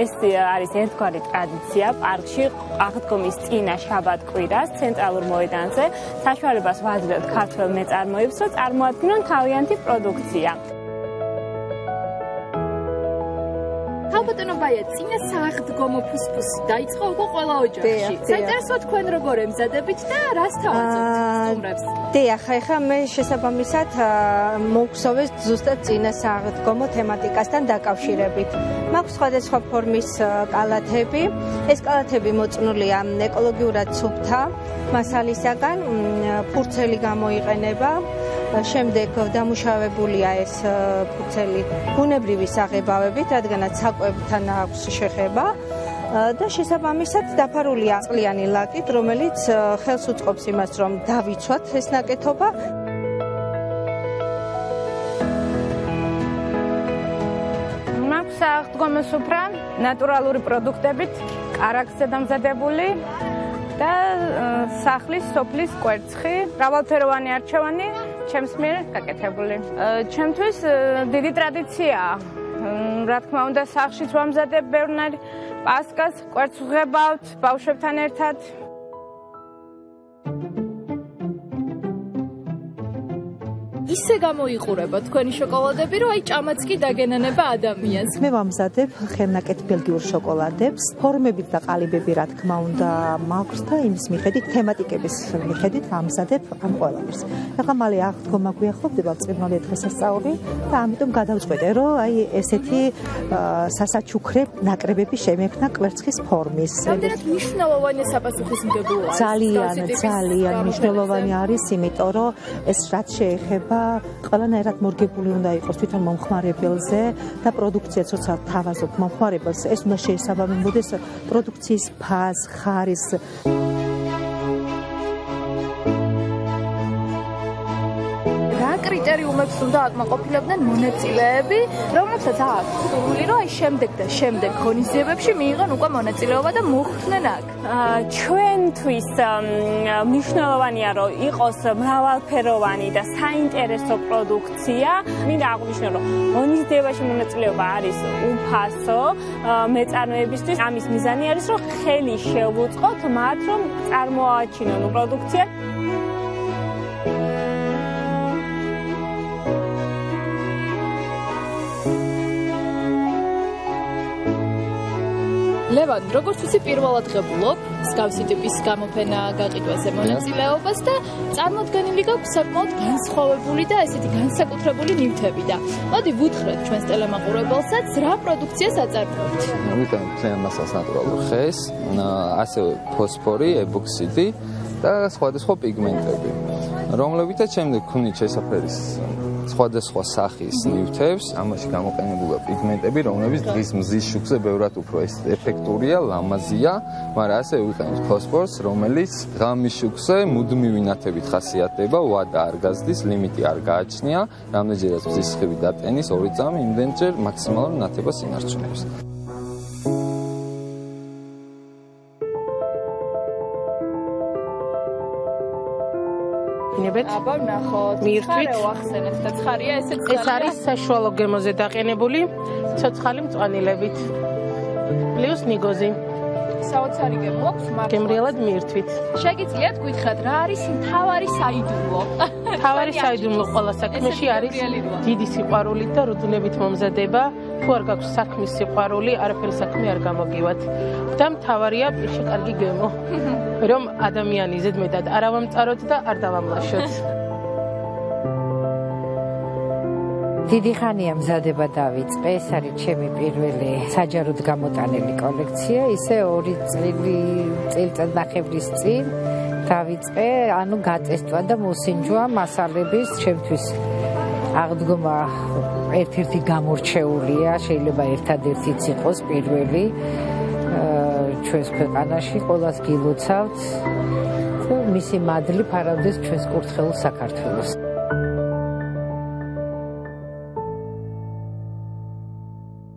ეს არის ერთგვარი ტრადიცია პარკში აღდგომის წინა შაბათ-კვირას ცენტრალურ მოედანზე საშუალებას ვაძლევთ ქართველ მეწარმოებს, რომ წარმოადგინონ თავიანთი პროდუქცია. ალბათნობაა წინა სააღდგომო ფუსფუსი დაიწყო უკვე ყველა ოჯახში. საინტერესო თქვენ როგორ ემზადებით და რას თავაზობთ სტუმრებს? დიახ, ახლა მე შესაბამისად მოგხსოვეს ზუსტად წინა სააღდგომო თემატიკასთან დაკავშირებით. მაქვს სხვადასხვა ფორმის კალათები. ეს კალათები მოწნულია ეკოლოგიურად ცუფთა მასალისაგან, ფურცელი გამოიყენება. შემდეგ დამუშავებულია ეს ფუცელი ბუნებრივი საღებავებით, რადგანაც საკვებთან აქვს შეხება. და შესაბამისად დაფარულია წყლიანი ლაკით, რომელიც ხელს უწყობს იმას, რომ დავიცვათ ეს ნაკეთობა. მაქვს აღდგომის უფრა ნატურალური პროდუქტებით, კარაქზე დამზადებული და სახლის სოფლის კვერცხი, მრავალფეროვანი არჩევანი ჩემს მიერ გაკეთებული. ჩემთვის დიდი ტრადიციაა. რა თქმა უნდა, სახშიც ვამზადებ ბევრნაირ პასკას, კვერცხს ვღებავთ ბავშვებთან ერთად. ისე გამოიყურება თქვენი შოკოლადები, რომ აი ჭამაც კი დაგენანება ადამიანს. მე ვამზადებ ხელნაკეთ ბელგიურ შოკოლადებს, ფორმებით და ყალიბები რა თქმა უნდა მაქვს და იმის მიხედვით, თემატიკების მიხედვით ვამზადებ ამ ყველაფერს. ახლა მალე აღდგომა გვიახლოვდება წინვალე დღესასწაული და ამიტომ გადავწყვეტე, რომ აი ესეთი სასაჩუქრე ნაკრებები შემექნა კვერცხის ფორმის. რამდენად მნიშვნელოვანია საპასუხისმგებლობა? ძალიან, ძალიან მნიშვნელოვანი არის, იმიტომ რომ ეს რაც შეეხება ყველანაირად მორგებული უნდა იყოს თვითონ მომხმარებელზე და პროდუქცია ცოცხალ თავაზობ მომხმარებელს ეს უნდა შეესაბამებოდეს პროდუქციის ფაზ, ხარისხს კრიტერიუმებს უნდა აკმაყოფილებდნენ მონაწილეები, რომელთაც აქვს სურვილი, რომ აი შემდეგ და შემდეგ ღონისძიებებში მიიღონ უკვე მონაწილეობა და მოხვდნენ აქ. ჩვენთვის მნიშვნელოვანია, რომ იყოს მრავალფეროვანი და საინტერესო პროდუქცია. მინდა აღვნიშნო, რომ ღონისძიებაში მონაწილეობა არის უფასო მეწარმეებისთვის. ამის მიზანი არის, რომ ხელი შევუწყოთ მათ, რომ წარმოაჩინონ პროდუქცია ლევან, როგორც ვთქვი, პირველად ღებულობ მსგავსი ტიპის გამოფენა გაყიდვაზე მონაწილეობას და წარმოდგენილი გაქვს საკმაოდ განსხვავებული და ესეთი განსაკუთრებული ნივთები და მოდი ვუთხრეთ ჩვენს ტელემაყურებელსაც, რა პროდუქციას აწარმოებთ. ვიტან ძალიან მასალს ნატურალურ ხეს, ასევე ფოსფორი, ებოქსიდი და სხვადასხვა პიგმენტები, რომლებითაც შემდეგ ქმნით შესაფერის სხვადასხვა სახის ნივთებს, ამაში გამოყენებულია პიგმენტები, რომლებიც დღის მზის შუქზე ბევრად უფრო ეფექტურია, ლამაზია, მაგრამ ასე ვიყენებთ. ფოსფორს, რომელიც ღამის შუქზე მუდმივი ნათებით ხასიათდება, ვადა არ გაზდის, ლიმიტი არ გააჩნია, რამდენჯერაც მზის სხივი დატენის ორი წამი, იმდენჯერ მაქსიმალურ ნათებას ინარჩუნებს. გინებთ? აბა ნახოთ. მირთვით ახსენეთ და ცხარია ესე ცხარია. ეს არის საშუალო გემოზე დაყენებული ცოცხალი მწვანილებით. პლუს ნიგოზი. საოცარი გემო აქვს მაგრამ გემრიელად მირთვით. შეგიძლიათ გითხრათ რა არის მთავარი საიდუმლო? მთავარი საიდუმლო ყველა საქმეში არის დიდი სიყვარული და რუდუნებით მომზადება. თუ არ გაქვს საქმის სიყვარული, არაფერი საქმე არ გამოგივათ. და მთავარია პირში კარგი გემო. რომ ადამიანი ზედმეტად არ ავამწაროთ და არ დავამლაშოთ. დიდი ხანია მზადება დავიწყე, ეს არის ჩემი პირველი საჯაროდ გამოტანილი კოლექცია, ისე ორი წელი წელწადახევრის წინ დავიწყე, ანუ გაწესტვა და მოსინჯვა მასალების ჩემთვის აღდგომა ერთ-ერთი გამორჩეულია, შეიძლება ერთადერთიც იყოს პირველი ჩვენს ქვეყანაში, ყოველას გილოცავთ. მისი მადლი ფარავდეს ჩვენს კურთხეულ საქართველოს.